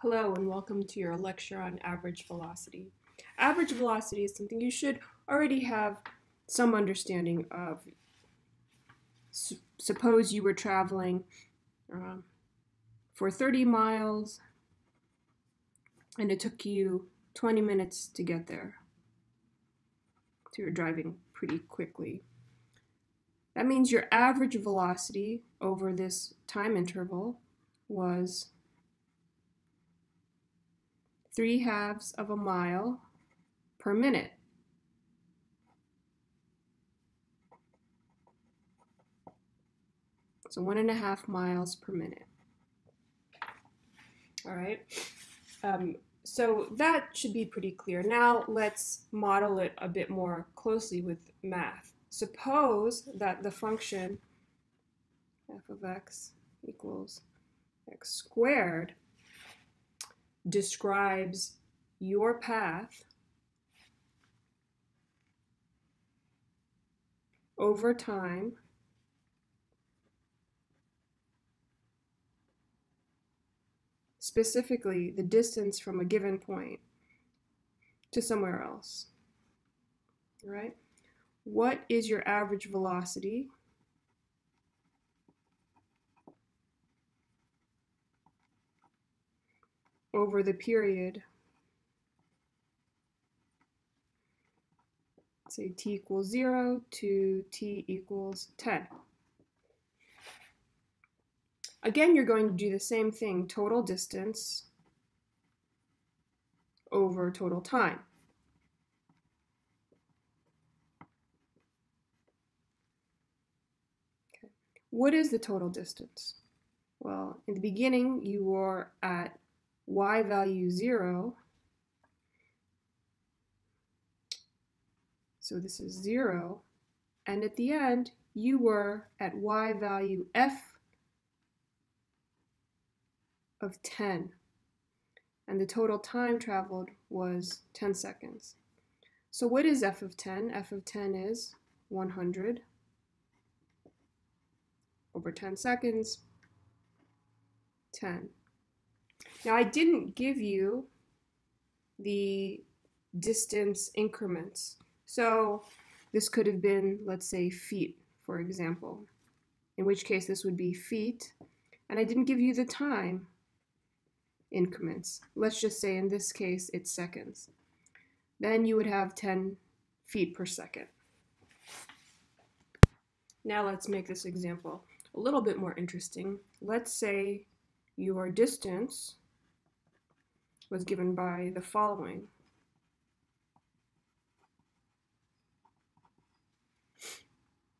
Hello and welcome to your lecture on average velocity. Average velocity is something you should already have some understanding of. S suppose you were traveling um, for 30 miles and it took you 20 minutes to get there. So you're driving pretty quickly. That means your average velocity over this time interval was 3 halves of a mile per minute. So one and a half miles per minute. All right. Um, so that should be pretty clear. Now let's model it a bit more closely with math. Suppose that the function f of x equals x squared describes your path over time specifically the distance from a given point to somewhere else. right? What is your average velocity over the period, say t equals 0 to t equals 10. Again, you're going to do the same thing, total distance over total time. Okay. What is the total distance? Well, in the beginning, you were at y value 0. So this is 0. And at the end, you were at y value f of 10. And the total time traveled was 10 seconds. So what is f of 10? f of 10 is 100 over 10 seconds, 10. Now I didn't give you the distance increments. So this could have been, let's say, feet, for example, in which case this would be feet. And I didn't give you the time increments. Let's just say in this case it's seconds. Then you would have 10 feet per second. Now let's make this example a little bit more interesting. Let's say your distance was given by the following.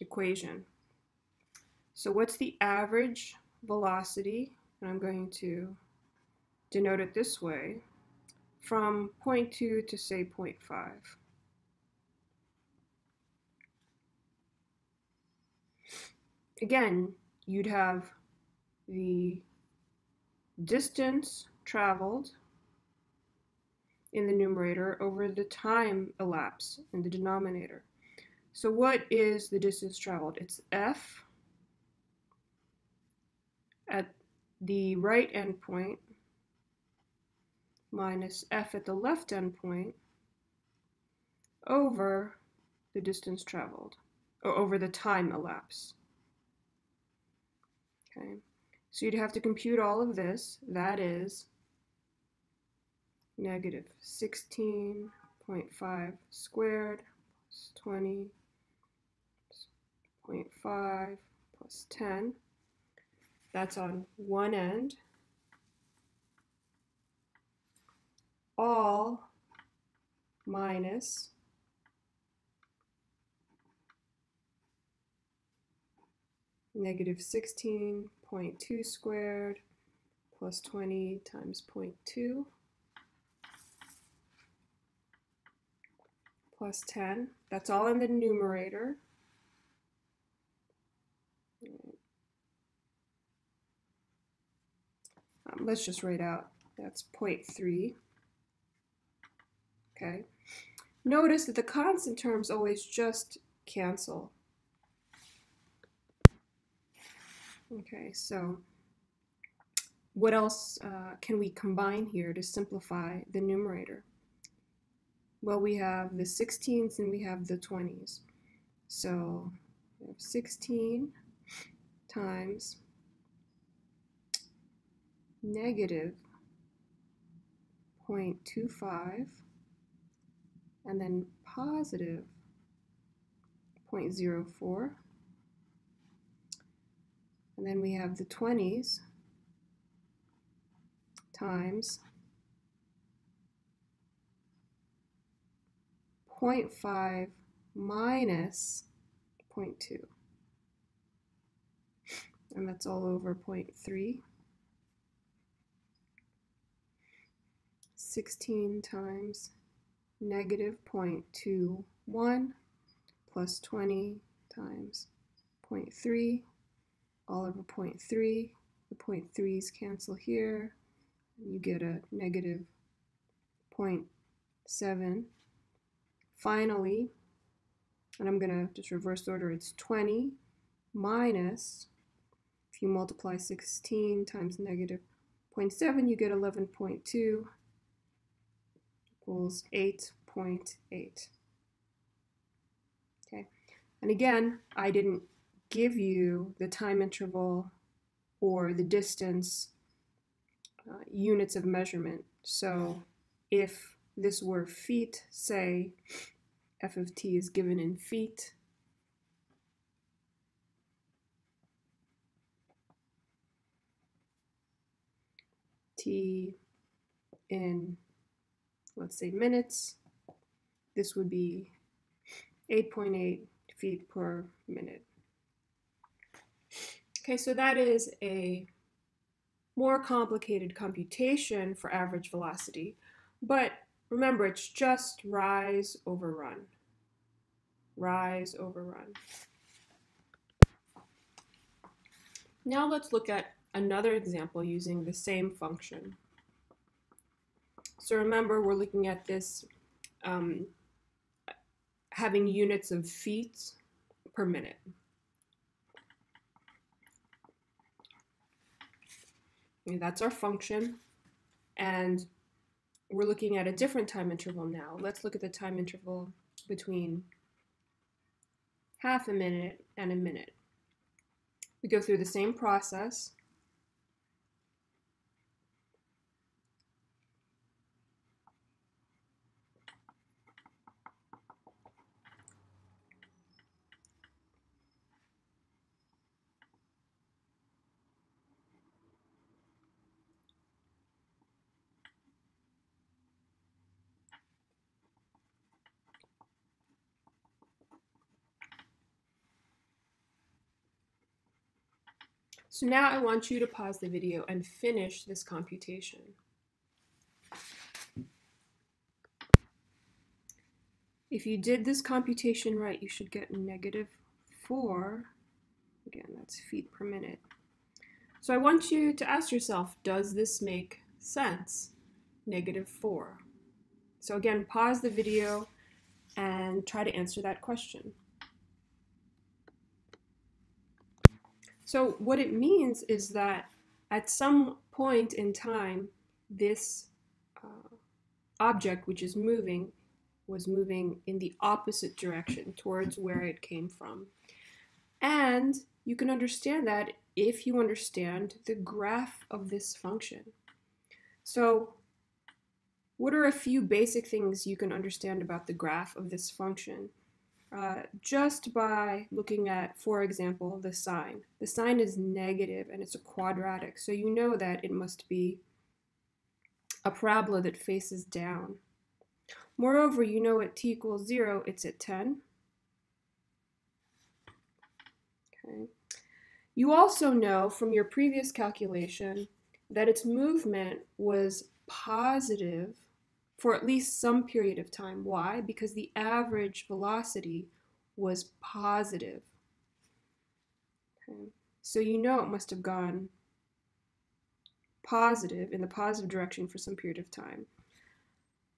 equation. So what's the average velocity? And I'm going to denote it this way, from 0.2 to say 0.5. Again, you'd have the distance traveled in the numerator over the time elapsed in the denominator. So what is the distance traveled? It's f at the right endpoint minus f at the left endpoint over the distance traveled, or over the time elapsed. Okay, so you'd have to compute all of this. That is negative 16.5 squared plus 20.5 plus 10. That's on one end. All minus negative 16.2 squared plus 20 times 0.2 plus 10. That's all in the numerator. Um, let's just write out that's 0.3. Okay. Notice that the constant terms always just cancel. Okay, so what else uh, can we combine here to simplify the numerator? Well, we have the 16s and we have the 20s. So we have 16 times negative 0.25 and then positive 0.04 and then we have the 20s times 0.5 minus 0.2 and that's all over 0.3 16 times negative 0.21 plus 20 times 0.3 all over 0.3. The 0.3's cancel here. You get a negative 0.7. Finally, and I'm going to just reverse order, it's 20 minus, if you multiply 16 times negative 0.7, you get 11.2 equals 8.8. Okay, and again, I didn't give you the time interval or the distance uh, units of measurement. So if this were feet, say f of t is given in feet, t in let's say minutes, this would be 8.8 .8 feet per minute. Okay, so that is a more complicated computation for average velocity, but remember it's just rise over run. Rise over run. Now let's look at another example using the same function. So remember, we're looking at this um, having units of feet per minute. Okay, that's our function. And we're looking at a different time interval now. Let's look at the time interval between half a minute and a minute. We go through the same process. So now I want you to pause the video and finish this computation. If you did this computation right, you should get negative 4. Again, that's feet per minute. So I want you to ask yourself, does this make sense? Negative 4. So again, pause the video and try to answer that question. So what it means is that at some point in time, this uh, object which is moving was moving in the opposite direction towards where it came from. And you can understand that if you understand the graph of this function. So what are a few basic things you can understand about the graph of this function? Uh, just by looking at, for example, the sign. The sign is negative and it's a quadratic, so you know that it must be a parabola that faces down. Moreover, you know at t equals 0, it's at 10. Okay. You also know from your previous calculation that its movement was positive for at least some period of time. Why? Because the average velocity was positive. Okay. So you know it must have gone positive in the positive direction for some period of time.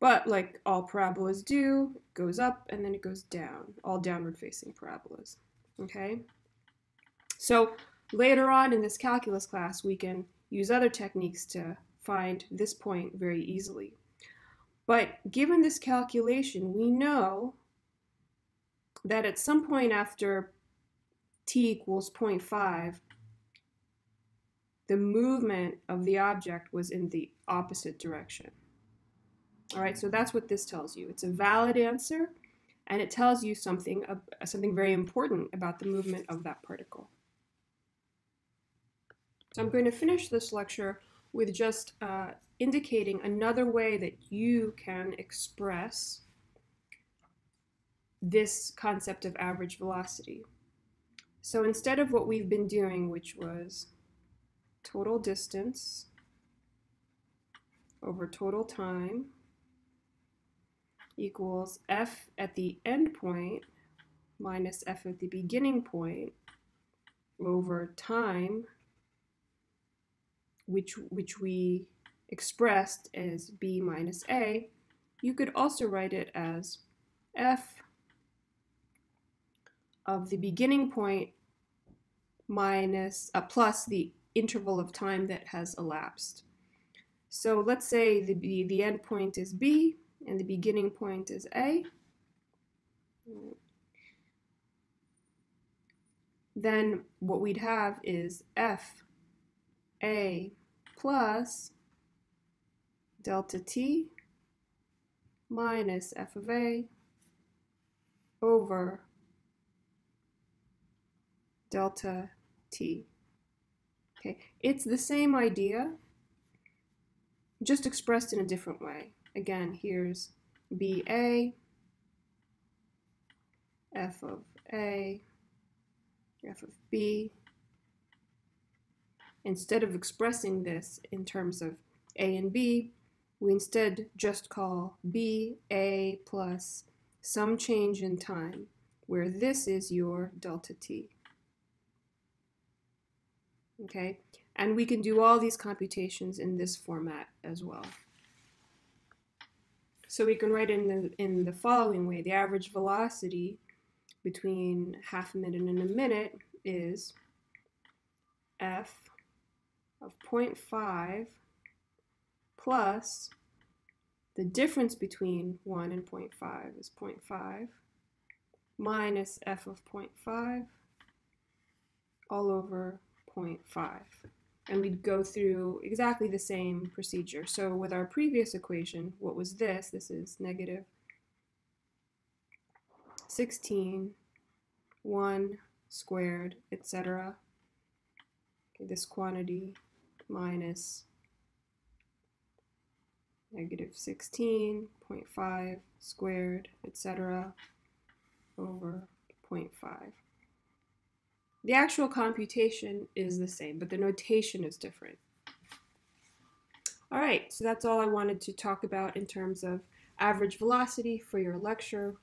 But like all parabolas do, it goes up and then it goes down, all downward facing parabolas. Okay? So later on in this calculus class, we can use other techniques to find this point very easily. But given this calculation, we know that at some point after t equals 0.5, the movement of the object was in the opposite direction. All right, so that's what this tells you. It's a valid answer, and it tells you something, uh, something very important about the movement of that particle. So I'm going to finish this lecture with just uh, indicating another way that you can express this concept of average velocity. So instead of what we've been doing, which was total distance over total time equals f at the end point minus f at the beginning point over time, which, which we expressed as b minus a, you could also write it as f of the beginning point minus uh, plus the interval of time that has elapsed. So let's say the, the, the end point is b and the beginning point is a. Then what we'd have is f a plus delta t minus f of a over delta t. Okay, it's the same idea, just expressed in a different way. Again, here's BA, f of A, f of B. Instead of expressing this in terms of A and B, we instead just call B A plus some change in time, where this is your delta t. Okay, and we can do all these computations in this format as well. So we can write in the, in the following way. The average velocity between half a minute and a minute is f of 0.5 plus the difference between 1 and 0.5 is 0.5 minus f of 0.5 all over 0.5. And we'd go through exactly the same procedure. So with our previous equation, what was this? This is negative 16, 1 squared, etc. Okay, this quantity minus negative 16.5 squared, etc. over 0.5. The actual computation is the same, but the notation is different. All right, so that's all I wanted to talk about in terms of average velocity for your lecture.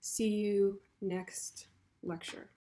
See you next lecture.